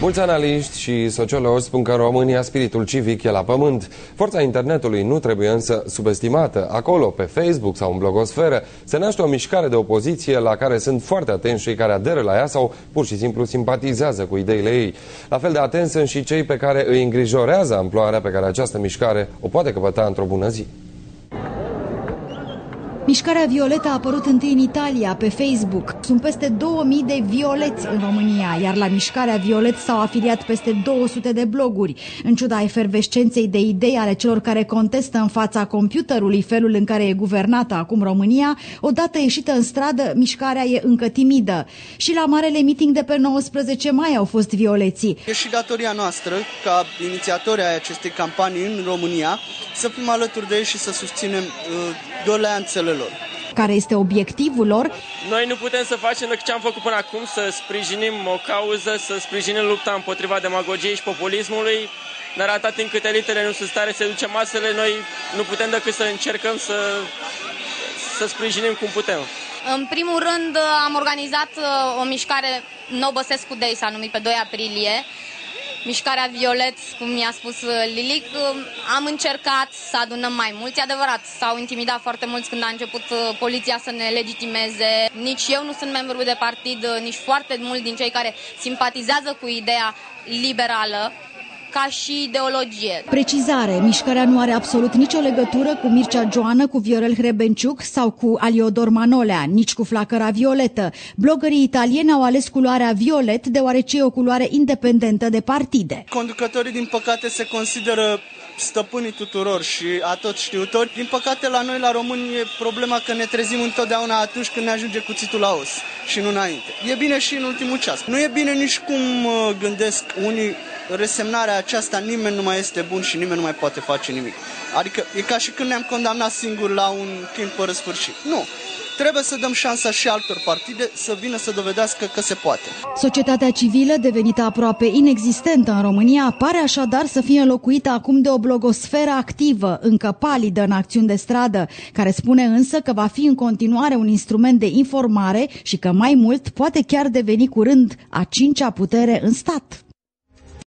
Mulți analiști și sociologi spun că în România spiritul civic e la pământ. Forța internetului nu trebuie însă subestimată. Acolo, pe Facebook sau în blogosferă, se naște o mișcare de opoziție la care sunt foarte atenți cei care aderă la ea sau pur și simplu simpatizează cu ideile ei. La fel de atenți sunt și cei pe care îi îngrijorează amploarea pe care această mișcare o poate căpăta într-o bună zi. Mișcarea Violet a apărut întâi în Italia, pe Facebook. Sunt peste 2000 de violeți în România, iar la Mișcarea Violet s-au afiliat peste 200 de bloguri. În ciuda efervescenței de idei ale celor care contestă în fața computerului felul în care e guvernată acum România, odată ieșită în stradă, mișcarea e încă timidă. Și la marele meeting de pe 19 mai au fost violeții. E și datoria noastră, ca inițiatori ai acestei campanii în România, să fim alături de ei și să susținem uh, doleanțele lor. Care este obiectivul lor? Noi nu putem să facem decât ce am făcut până acum, să sprijinim o cauză, să sprijinim lupta împotriva demagogiei și populismului, dar atât timp cât elitele nu sunt stare să duce masele, noi nu putem decât să încercăm să, să sprijinim cum putem. În primul rând am organizat uh, o mișcare No Băsescu Day, s-a numit pe 2 aprilie, mișcarea Violet, cum mi-a spus uh, Lilic, uh, am încercat să adunăm mai mulți. adevărat, s-au intimidat foarte mulți când a început uh, poliția să ne legitimeze. Nici eu nu sunt membru de partid, nici foarte mulți din cei care simpatizează cu ideea liberală ca și ideologie. Precizare, mișcarea nu are absolut nicio legătură cu Mircea Joană, cu Viorel Hrebenciuc sau cu Aliodor Manolea, nici cu flacăra violetă. Blogării italieni au ales culoarea violet deoarece e o culoare independentă de partide. Conducătorii, din păcate, se consideră stăpânii tuturor și a tot știutori. Din păcate, la noi, la români, e problema că ne trezim întotdeauna atunci când ne ajunge cuțitul la os și nu înainte. E bine și în ultimul ceas. Nu e bine nici cum uh, gândesc unii resemnarea aceasta nimeni nu mai este bun și nimeni nu mai poate face nimic. Adică e ca și când ne-am condamnat singur la un timp fără sfârșit. Nu. Trebuie să dăm șansa și altor partide să vină să dovedească că se poate. Societatea civilă, devenită aproape inexistentă în România, pare așadar să fie înlocuită acum de o blogosferă activă, încă palidă în acțiuni de stradă, care spune însă că va fi în continuare un instrument de informare și că mai mult poate chiar deveni curând a cincea putere în stat.